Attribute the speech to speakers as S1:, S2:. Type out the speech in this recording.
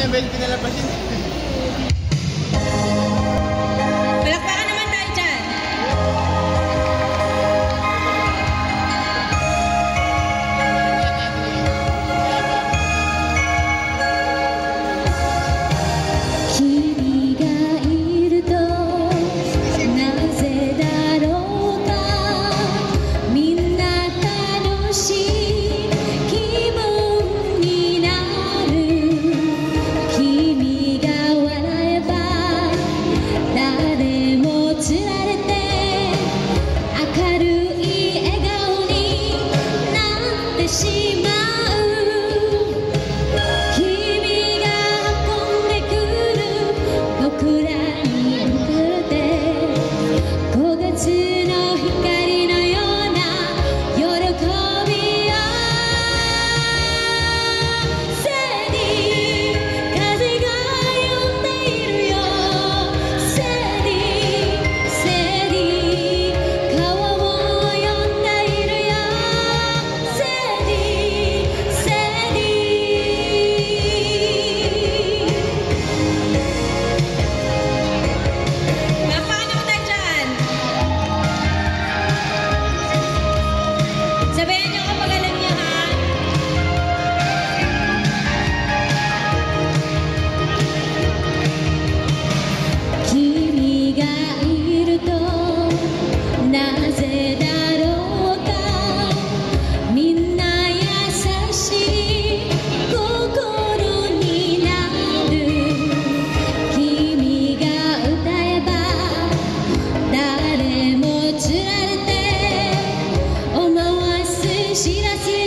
S1: na 20 na lang pa siya. decir